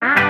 Ah.